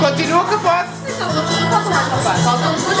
Continua que eu posso. Então, continua com contar mais, rapaz. Faltam duas